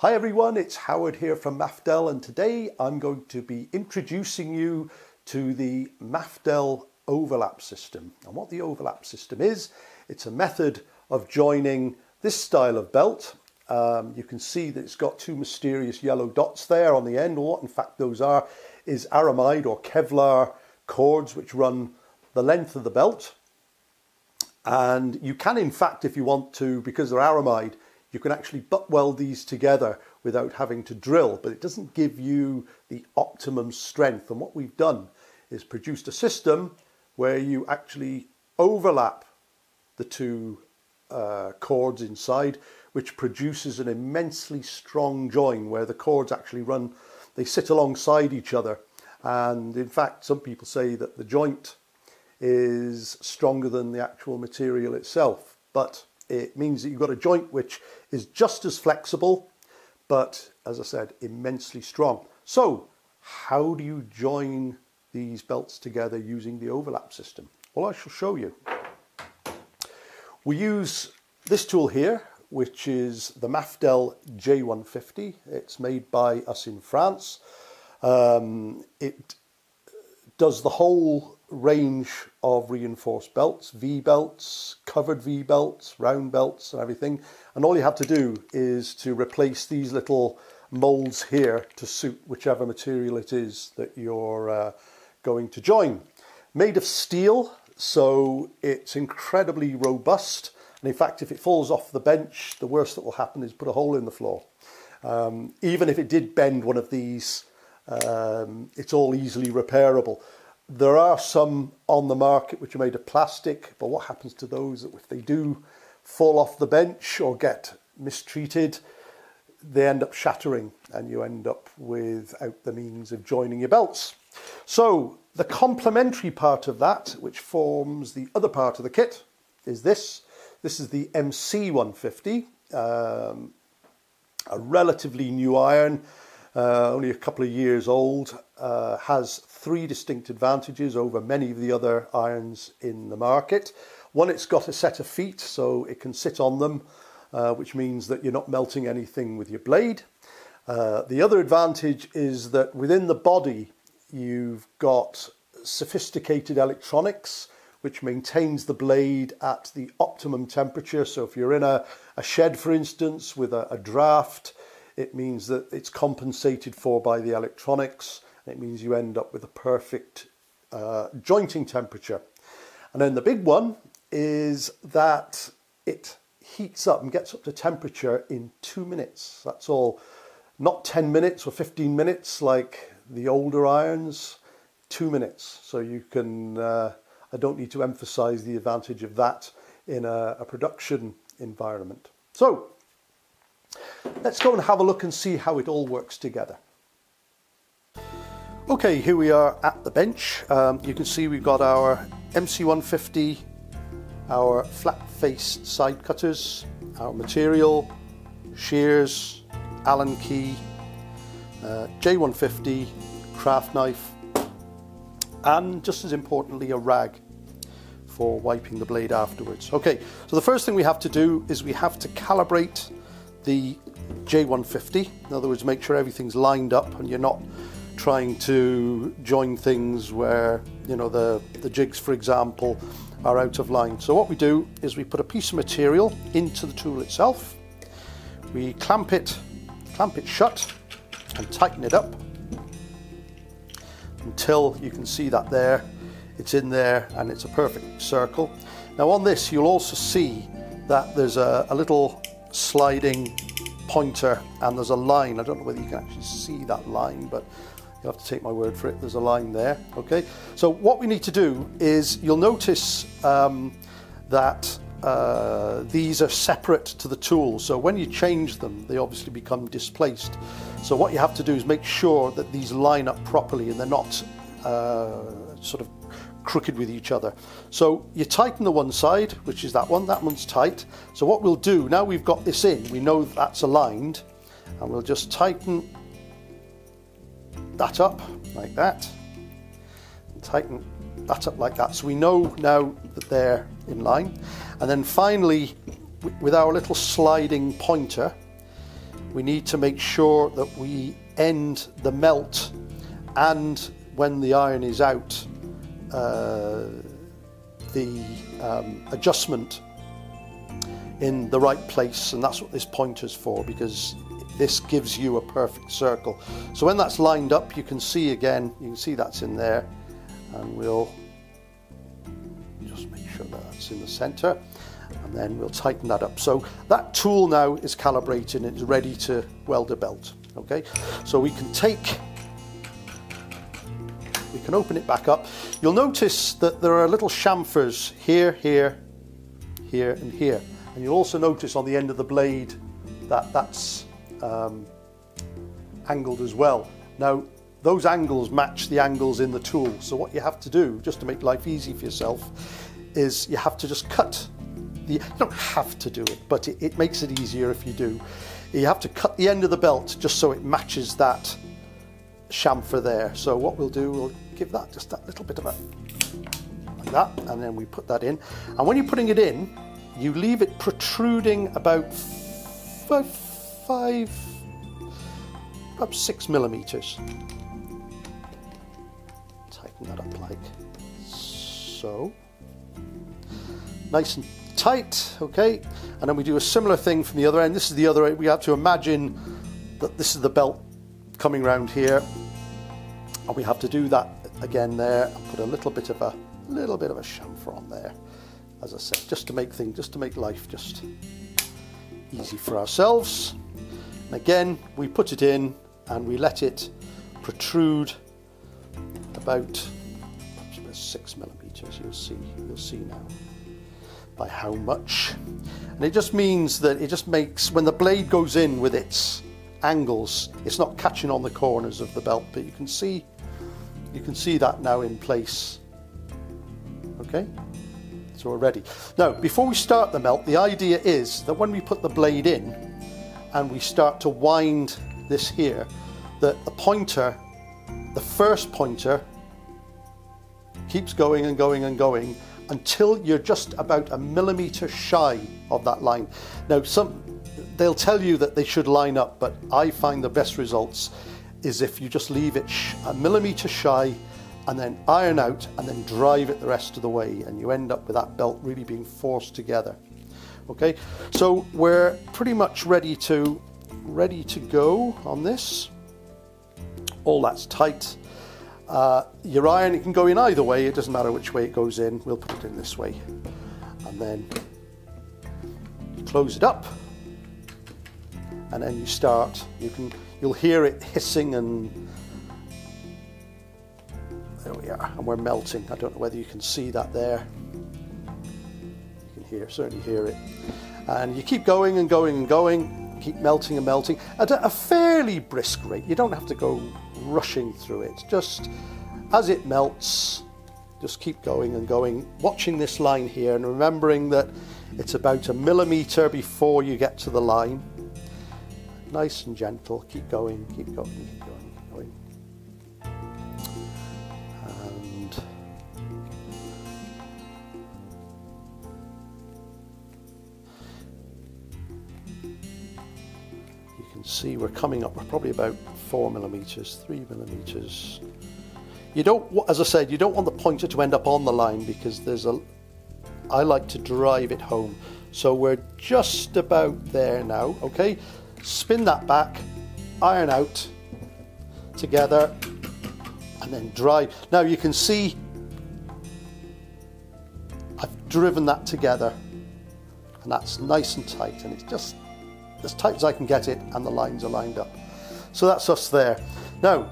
Hi everyone, it's Howard here from Mafdel and today I'm going to be introducing you to the Mafdel overlap system. And what the overlap system is, it's a method of joining this style of belt. Um, you can see that it's got two mysterious yellow dots there on the end. What in fact those are is aramide or Kevlar cords which run the length of the belt. And you can in fact, if you want to, because they're aramide, you can actually butt weld these together without having to drill, but it doesn't give you the optimum strength. And what we've done is produced a system where you actually overlap the two uh, cords inside, which produces an immensely strong join where the cords actually run, they sit alongside each other. And in fact, some people say that the joint is stronger than the actual material itself. But it means that you've got a joint which is just as flexible, but as I said, immensely strong. So how do you join these belts together using the overlap system? Well, I shall show you. We use this tool here, which is the Mafdel J150. It's made by us in France. Um, it does the whole range of reinforced belts, V belts, covered V belts, round belts and everything. And all you have to do is to replace these little molds here to suit whichever material it is that you're uh, going to join. Made of steel, so it's incredibly robust. And in fact, if it falls off the bench, the worst that will happen is put a hole in the floor. Um, even if it did bend one of these, um, it's all easily repairable. There are some on the market which are made of plastic, but what happens to those if they do fall off the bench or get mistreated? They end up shattering and you end up without the means of joining your belts. So the complementary part of that, which forms the other part of the kit, is this. This is the MC150, um, a relatively new iron uh, only a couple of years old, uh, has three distinct advantages over many of the other irons in the market. One, it's got a set of feet, so it can sit on them, uh, which means that you're not melting anything with your blade. Uh, the other advantage is that within the body, you've got sophisticated electronics, which maintains the blade at the optimum temperature. So if you're in a, a shed, for instance, with a, a draft, it means that it's compensated for by the electronics. It means you end up with a perfect uh, jointing temperature. And then the big one is that it heats up and gets up to temperature in two minutes. That's all. Not 10 minutes or 15 minutes like the older irons, two minutes. So you can, uh, I don't need to emphasize the advantage of that in a, a production environment. So Let's go and have a look and see how it all works together. Okay, here we are at the bench. Um, you can see we've got our MC150, our flat-faced side cutters, our material, shears, Allen key, uh, J150, craft knife, and just as importantly, a rag for wiping the blade afterwards. Okay, so the first thing we have to do is we have to calibrate the J150. In other words, make sure everything's lined up and you're not trying to join things where, you know, the, the jigs, for example, are out of line. So what we do is we put a piece of material into the tool itself. We clamp it, clamp it shut and tighten it up until you can see that there. It's in there and it's a perfect circle. Now on this, you'll also see that there's a, a little sliding pointer and there's a line. I don't know whether you can actually see that line, but you have to take my word for it. There's a line there. Okay. So what we need to do is you'll notice um, that uh, these are separate to the tool. So when you change them, they obviously become displaced. So what you have to do is make sure that these line up properly and they're not uh, sort of crooked with each other. So you tighten the one side, which is that one, that one's tight. So what we'll do, now we've got this in, we know that's aligned, and we'll just tighten that up like that, and tighten that up like that. So we know now that they're in line. And then finally, with our little sliding pointer, we need to make sure that we end the melt and when the iron is out, uh, the um, adjustment in the right place and that's what this pointer's for because this gives you a perfect circle. So when that's lined up you can see again, you can see that's in there and we'll just make sure that that's in the center and then we'll tighten that up. So that tool now is calibrated and it's ready to weld a belt. Okay, so we can take, we can open it back up. You'll notice that there are little chamfers here, here, here and here. And you'll also notice on the end of the blade that that's um, angled as well. Now, those angles match the angles in the tool. So what you have to do, just to make life easy for yourself, is you have to just cut the, you don't have to do it, but it, it makes it easier if you do. You have to cut the end of the belt just so it matches that chamfer there. So what we'll do, we'll give that just that little bit of a, like that, and then we put that in. And when you're putting it in, you leave it protruding about five, about six millimeters. Tighten that up like so. Nice and tight, okay? And then we do a similar thing from the other end. This is the other end. We have to imagine that this is the belt coming round here. And we have to do that again there and put a little bit of a little bit of a chamfer on there. As I said, just to make things, just to make life just easy for ourselves. Again, we put it in and we let it protrude about six millimeters. You'll see, you'll see now by how much. And it just means that it just makes, when the blade goes in with its angles, it's not catching on the corners of the belt, but you can see, you can see that now in place. Okay, so we're ready. Now, before we start the melt, the idea is that when we put the blade in and we start to wind this here, that the pointer, the first pointer, keeps going and going and going until you're just about a millimeter shy of that line. Now, some they'll tell you that they should line up, but I find the best results is if you just leave it a millimeter shy and then iron out and then drive it the rest of the way and you end up with that belt really being forced together. Okay, so we're pretty much ready to ready to go on this. All that's tight. Uh, your iron, it can go in either way, it doesn't matter which way it goes in, we'll put it in this way. And then close it up, and then you start, you can, you'll hear it hissing and there we are, and we're melting. I don't know whether you can see that there. Hear, certainly hear it. And you keep going and going and going, keep melting and melting at a fairly brisk rate. You don't have to go rushing through it. Just as it melts, just keep going and going, watching this line here and remembering that it's about a millimeter before you get to the line. Nice and gentle, keep going, keep going, keep going. Can see we're coming up, we're probably about four millimeters, three millimeters. You don't, as I said, you don't want the pointer to end up on the line because there's a, I like to drive it home. So we're just about there now, okay? Spin that back, iron out together, and then drive. Now you can see I've driven that together and that's nice and tight and it's just as tight as I can get it and the lines are lined up. So that's us there. Now,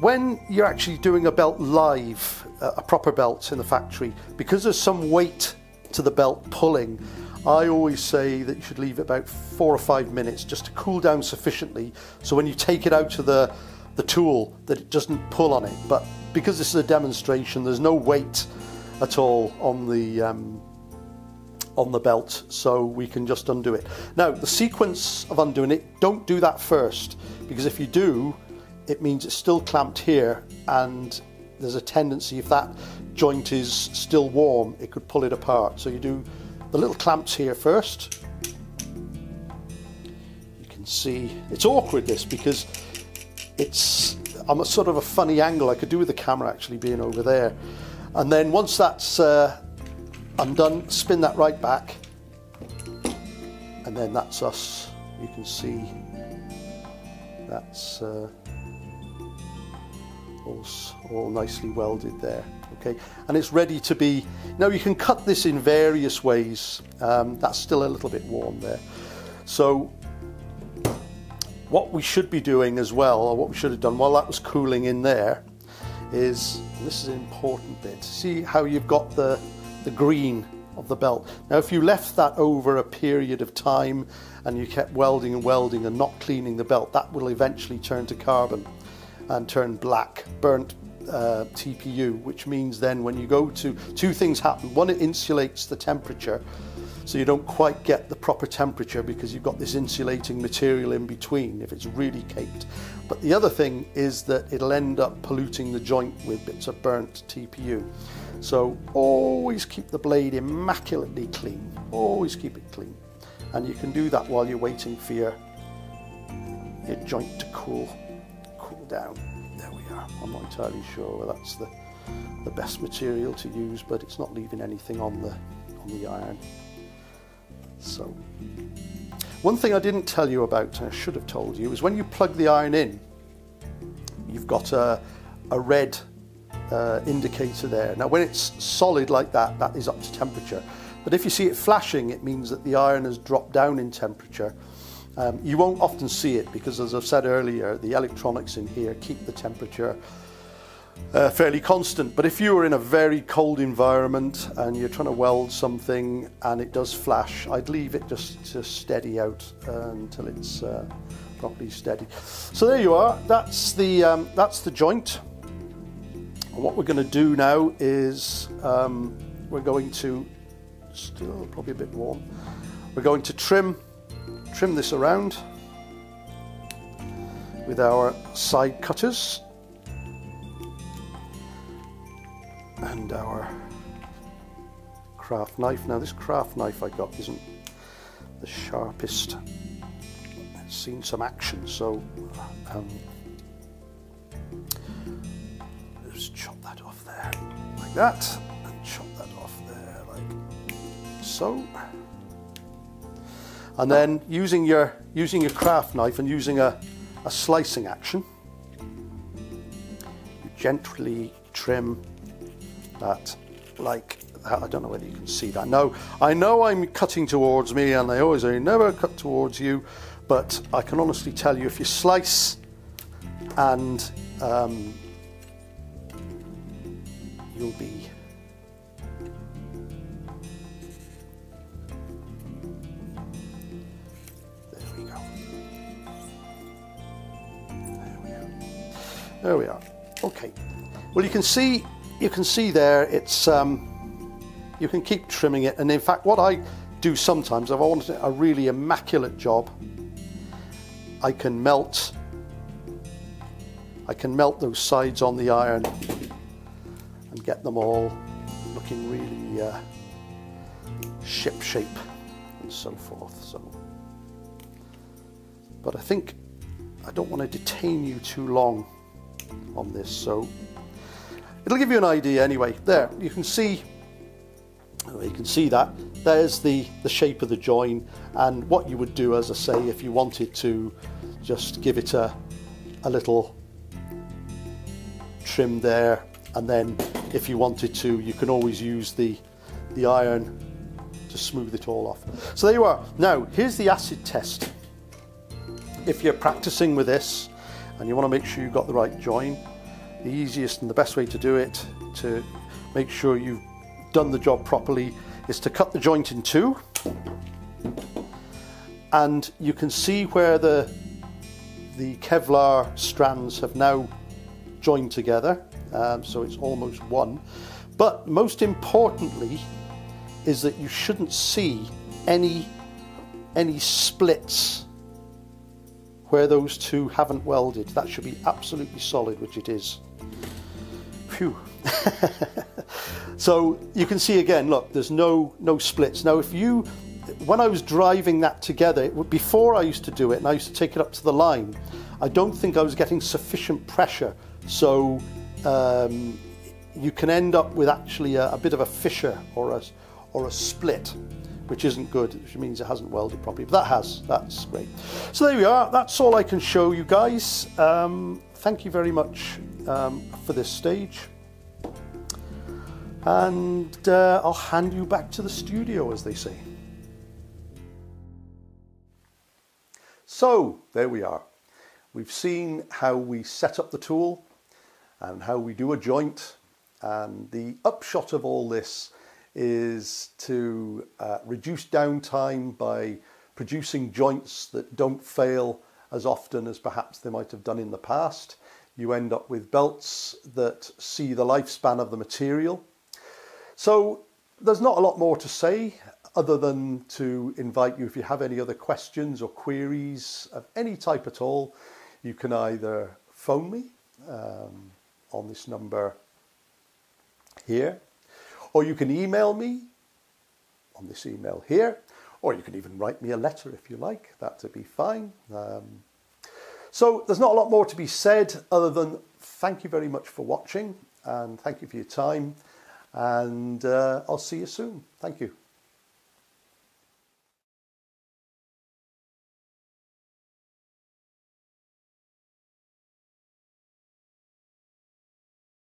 when you're actually doing a belt live, a proper belt in the factory, because there's some weight to the belt pulling, I always say that you should leave it about four or five minutes just to cool down sufficiently so when you take it out of the, the tool that it doesn't pull on it. But because this is a demonstration, there's no weight at all on the um, on the belt so we can just undo it. Now the sequence of undoing it, don't do that first because if you do it means it's still clamped here and there's a tendency if that joint is still warm it could pull it apart. So you do the little clamps here first. You can see it's awkward this because it's I'm a sort of a funny angle I could do with the camera actually being over there and then once that's uh, undone spin that right back. And then that's us. You can see that's uh, all, all nicely welded there. Okay. And it's ready to be now you can cut this in various ways. Um, that's still a little bit warm there. So what we should be doing as well, or what we should have done while that was cooling in there, is this is an important bit. See how you've got the, the green of the belt. Now if you left that over a period of time and you kept welding and welding and not cleaning the belt, that will eventually turn to carbon and turn black, burnt uh, TPU, which means then when you go to, two things happen. One, it insulates the temperature so you don't quite get the proper temperature because you've got this insulating material in between if it's really caked. But the other thing is that it'll end up polluting the joint with bits of burnt TPU. So always keep the blade immaculately clean, always keep it clean. And you can do that while you're waiting for your, your joint to cool, cool down. There we are. I'm not entirely sure that's the, the best material to use, but it's not leaving anything on the, on the iron. So, one thing I didn't tell you about, I should have told you, is when you plug the iron in, you've got a, a red uh, indicator there. Now, when it's solid like that, that is up to temperature. But if you see it flashing, it means that the iron has dropped down in temperature. Um, you won't often see it because, as I've said earlier, the electronics in here keep the temperature uh, fairly constant. But if you were in a very cold environment and you're trying to weld something and it does flash, I'd leave it just to steady out uh, until it's uh, properly steady. So there you are. That's the um, that's the joint. And what we're going to do now is um, we're going to still probably a bit warm. We're going to trim trim this around with our side cutters. And our craft knife. Now this craft knife I got isn't the sharpest. It's seen some action, so um, just chop that off there like that, and chop that off there like so. And then using your using your craft knife and using a, a slicing action, you gently trim that like I don't know whether you can see that. No, I know I'm cutting towards me and I always say never cut towards you, but I can honestly tell you if you slice and um, you'll be there we go. There we are. There we are. Okay. Well, you can see you can see there it's um, you can keep trimming it. And in fact what I do sometimes if I want a really immaculate job I can melt I can melt those sides on the iron and get them all looking really uh, ship shape and so forth so. But I think I don't want to detain you too long on this so It'll give you an idea anyway. There, you can see you can see that. There's the the shape of the join and what you would do as I say if you wanted to just give it a a little trim there. And then if you wanted to you can always use the the iron to smooth it all off. So there you are. Now here's the acid test. If you're practicing with this and you want to make sure you've got the right join the easiest and the best way to do it to make sure you've done the job properly is to cut the joint in two. And you can see where the the Kevlar strands have now joined together um, so it's almost one. But most importantly is that you shouldn't see any any splits where those two haven't welded. That should be absolutely solid which it is Phew. so you can see again, look, there's no no splits. Now if you when I was driving that together, it, before I used to do it and I used to take it up to the line, I don't think I was getting sufficient pressure. So um, you can end up with actually a, a bit of a fissure or a, or a split which isn't good, which means it hasn't welded properly. But that has, that's great. So there we are, that's all I can show you guys. Um, thank you very much um, for this stage. And uh, I'll hand you back to the studio, as they say. So there we are. We've seen how we set up the tool and how we do a joint. And the upshot of all this is to uh, reduce downtime by producing joints that don't fail as often as perhaps they might have done in the past. You end up with belts that see the lifespan of the material. So there's not a lot more to say other than to invite you if you have any other questions or queries of any type at all, you can either phone me um, on this number here or you can email me on this email here, or you can even write me a letter if you like, that would be fine. Um, so there's not a lot more to be said other than thank you very much for watching and thank you for your time and uh, I'll see you soon. Thank you.